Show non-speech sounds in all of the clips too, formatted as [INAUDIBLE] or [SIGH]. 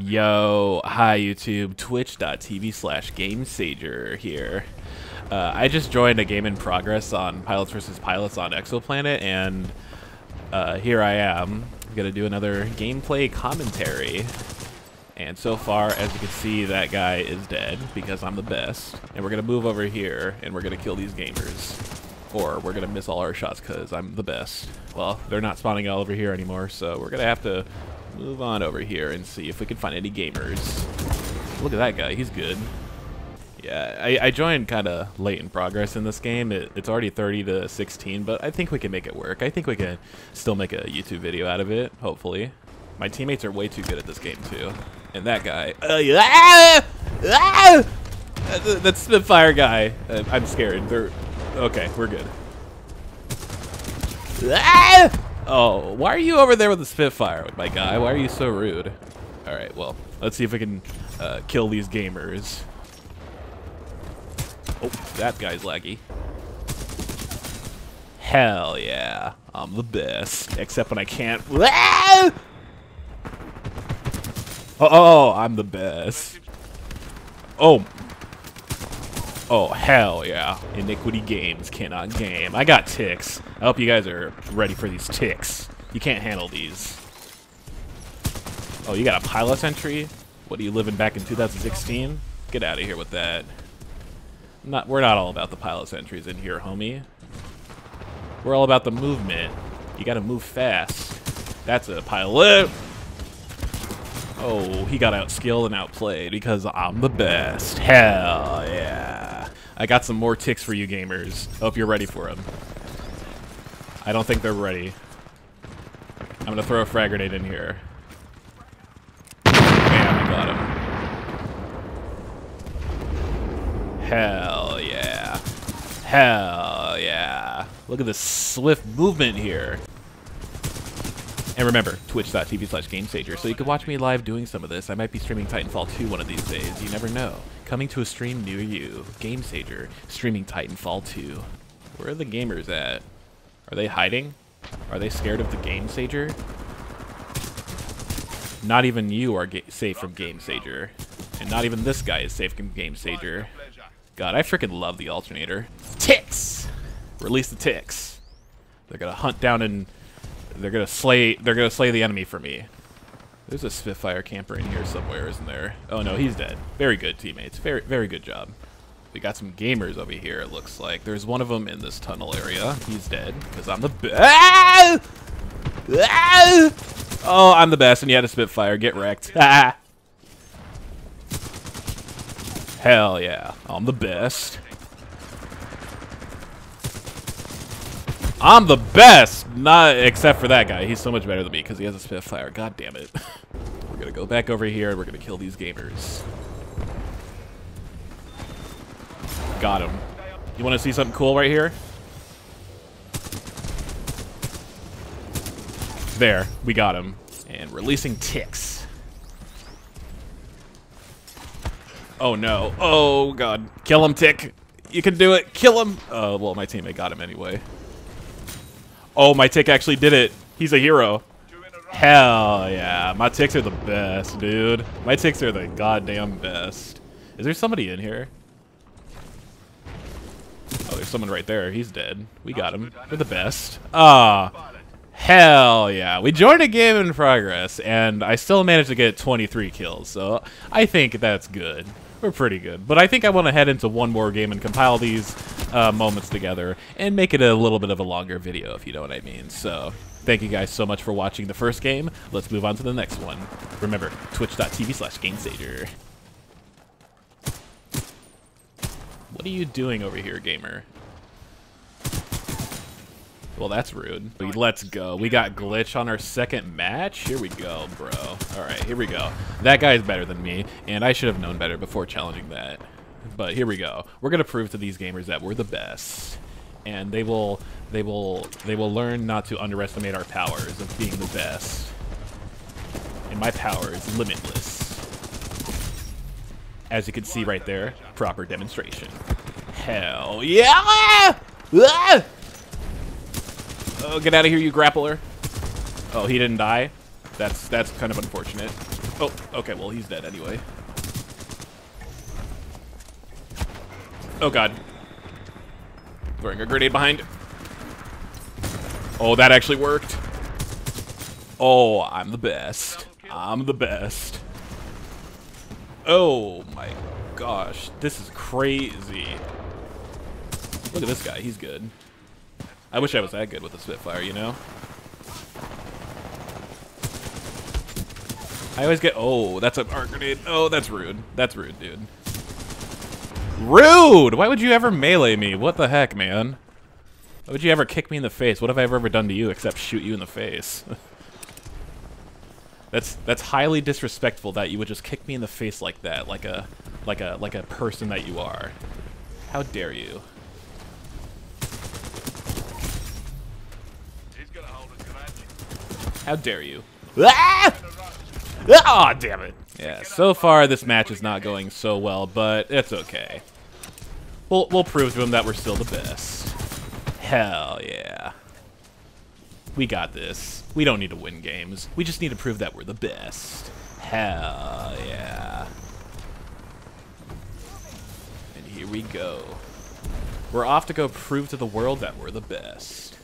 Yo, hi YouTube, twitch.tv slash GameSager here. Uh, I just joined a game in progress on Pilots vs. Pilots on Exoplanet, and uh, here I am. I'm to do another gameplay commentary. And so far, as you can see, that guy is dead because I'm the best. And we're to move over here, and we're to kill these gamers. Or we're to miss all our shots because I'm the best. Well, they're not spawning all over here anymore, so we're to have to move on over here and see if we can find any gamers. Look at that guy, he's good. Yeah, I, I joined kind of late in progress in this game. It, it's already 30 to 16, but I think we can make it work. I think we can still make a YouTube video out of it, hopefully. My teammates are way too good at this game, too. And that guy... Uh, ah! Ah! That Spitfire guy. Uh, I'm scared. They're... Okay, we're good. Ah! Oh, why are you over there with the Spitfire, my guy? Why are you so rude? Alright, well, let's see if we can uh, kill these gamers. Oh, that guy's laggy. Hell yeah, I'm the best. Except when I can't. [LAUGHS] Oh, I'm the best. Oh. Oh, hell yeah. Iniquity Games cannot game. I got ticks. I hope you guys are ready for these ticks. You can't handle these. Oh, you got a pilot entry? What are you living back in 2016? Get out of here with that. Not, we're not all about the pilot entries in here, homie. We're all about the movement. You gotta move fast. That's a pilot. Oh, he got outskilled and outplayed because I'm the best. Hell yeah. I got some more ticks for you gamers. Hope you're ready for them. I don't think they're ready. I'm gonna throw a frag grenade in here. Bam, I got him. Hell yeah. Hell yeah. Look at this swift movement here. And remember, twitch.tv slash GameSager, so you can watch me live doing some of this. I might be streaming Titanfall 2 one of these days. You never know. Coming to a stream near you. GameSager, streaming Titanfall 2. Where are the gamers at? Are they hiding? Are they scared of the GameSager? Not even you are safe from GameSager. And not even this guy is safe from GameSager. God, I freaking love the alternator. Ticks! Release the ticks. They're gonna hunt down and they're gonna slay. They're gonna slay the enemy for me. There's a Spitfire camper in here somewhere, isn't there? Oh no, he's dead. Very good, teammates. Very, very good job. We got some gamers over here. It looks like there's one of them in this tunnel area. He's dead because I'm the best. Ah! Ah! Oh, I'm the best, and you had a Spitfire. Get wrecked. Ah! [LAUGHS] Hell yeah, I'm the best. I'm the best! Not except for that guy. He's so much better than me because he has a Spitfire. God damn it. [LAUGHS] we're gonna go back over here and we're gonna kill these gamers. Got him. You wanna see something cool right here? There, we got him. And releasing ticks. Oh no. Oh god. Kill him, Tick. You can do it. Kill him. Uh, well, my teammate got him anyway. Oh, my tick actually did it. He's a hero. Hell yeah. My ticks are the best, dude. My ticks are the goddamn best. Is there somebody in here? Oh, there's someone right there. He's dead. We got him. We're the best. Ah. Hell yeah. We joined a game in progress, and I still managed to get 23 kills, so I think that's good. We're pretty good. But I think I want to head into one more game and compile these uh, moments together and make it a little bit of a longer video, if you know what I mean. So thank you guys so much for watching the first game. Let's move on to the next one. Remember, twitch.tv slash GameSager. What are you doing over here, gamer? Well, that's rude. Let's go. We got Glitch on our second match. Here we go, bro. All right, here we go. That guy is better than me, and I should have known better before challenging that. But here we go. We're gonna prove to these gamers that we're the best, and they will, they will, they will learn not to underestimate our powers of being the best. And my power is limitless. As you can see right there, proper demonstration. Hell yeah! Ah! Oh, get out of here, you grappler. Oh, he didn't die? That's that's kind of unfortunate. Oh, okay, well, he's dead anyway. Oh, God. Throwing a grenade behind. Oh, that actually worked. Oh, I'm the best. I'm the best. Oh, my gosh. This is crazy. Look at this guy. He's good. I wish I was that good with the Spitfire, you know? I always get... Oh, that's an arc grenade. Oh, that's rude. That's rude, dude. Rude! Why would you ever melee me? What the heck, man? Why would you ever kick me in the face? What have I ever done to you except shoot you in the face? [LAUGHS] that's that's highly disrespectful that you would just kick me in the face like that, like a like a like a person that you are. How dare you? How dare you? Ah! Ah, damn it. Yeah, so far this match is not going so well, but it's okay. We'll, we'll prove to him that we're still the best. Hell yeah. We got this. We don't need to win games. We just need to prove that we're the best. Hell yeah. And here we go. We're off to go prove to the world that we're the best.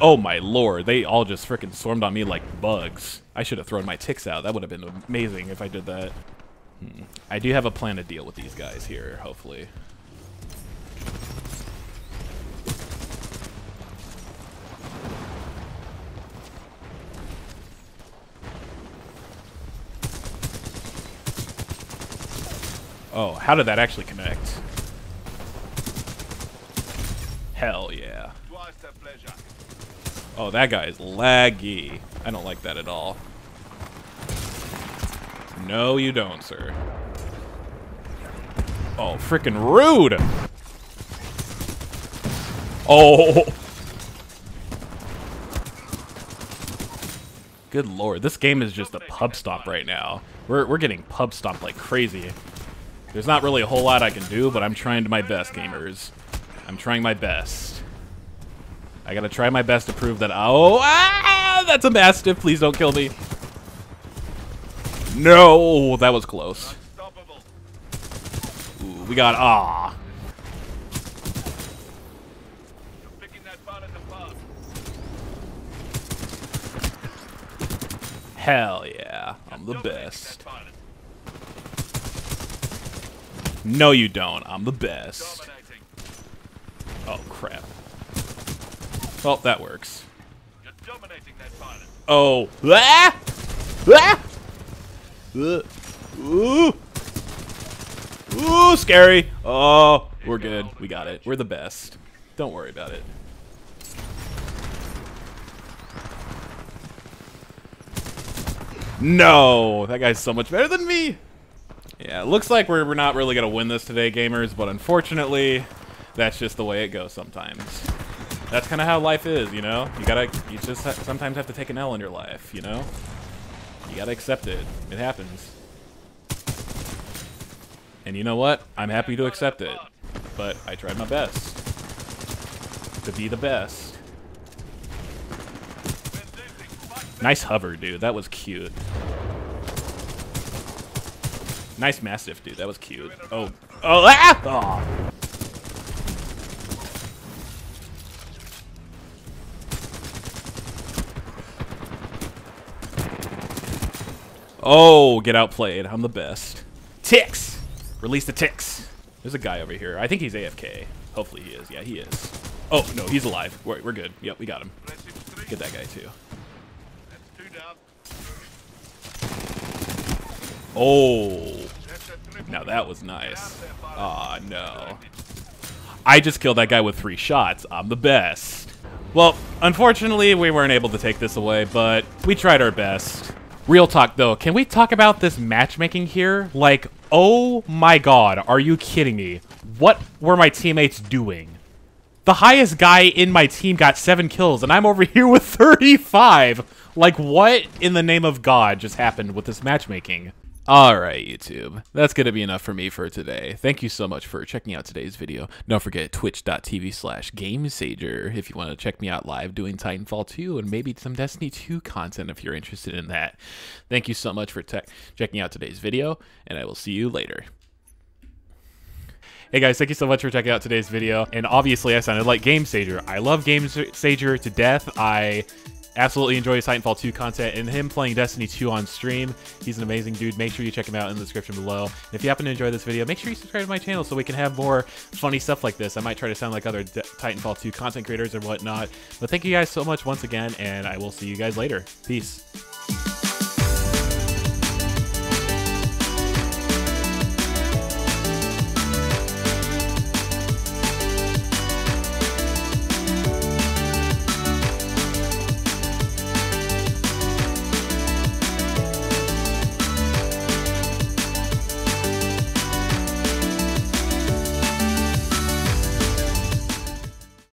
Oh my lord, they all just freaking swarmed on me like bugs. I should have thrown my ticks out. That would have been amazing if I did that. Hmm. I do have a plan to deal with these guys here, hopefully. Oh, how did that actually connect? Hell yeah. Oh, that guy is laggy. I don't like that at all. No, you don't, sir. Oh, freaking rude! Oh! Good lord, this game is just a pub stomp right now. We're, we're getting pub stomped like crazy. There's not really a whole lot I can do, but I'm trying my best, gamers. I'm trying my best. I gotta try my best to prove that. Oh, ah, that's a mastiff. Please don't kill me. No, that was close. Ooh, we got ah. Hell yeah, I'm the best. No, you don't. I'm the best. Oh, crap. Well, that works. Oh. Ah! Ah! Uh. Ooh. Ooh, scary. Oh, we're good. We got it. We're the best. Don't worry about it. No, that guy's so much better than me. Yeah, it looks like we're, we're not really going to win this today, gamers, but unfortunately, that's just the way it goes sometimes that's kind of how life is, you know? You gotta, you just ha sometimes have to take an L in your life, you know? You gotta accept it. It happens. And you know what? I'm happy to accept it. But I tried my best. To be the best. Nice hover, dude. That was cute. Nice Mastiff, dude. That was cute. Oh. Oh, ah! Oh. Oh, get outplayed. I'm the best. Ticks! Release the ticks. There's a guy over here. I think he's AFK. Hopefully he is. Yeah, he is. Oh, no, he's alive. We're, we're good. Yep, we got him. Get that guy, too. Oh. Now that was nice. Aw, oh, no. I just killed that guy with three shots. I'm the best. Well, unfortunately, we weren't able to take this away, but we tried our best. Real talk, though. Can we talk about this matchmaking here? Like, oh my god, are you kidding me? What were my teammates doing? The highest guy in my team got 7 kills, and I'm over [LAUGHS] here with 35! Like, what in the name of God just happened with this matchmaking? All right, YouTube. That's going to be enough for me for today. Thank you so much for checking out today's video. Don't forget twitch.tv slash GameSager if you want to check me out live doing Titanfall 2 and maybe some Destiny 2 content if you're interested in that. Thank you so much for checking out today's video, and I will see you later. Hey guys, thank you so much for checking out today's video. And obviously I sounded like Game Sager. I love Game Sager to death. I absolutely enjoy Titanfall 2 content and him playing Destiny 2 on stream. He's an amazing dude. Make sure you check him out in the description below. And if you happen to enjoy this video, make sure you subscribe to my channel so we can have more funny stuff like this. I might try to sound like other D Titanfall 2 content creators or whatnot. But thank you guys so much once again, and I will see you guys later. Peace.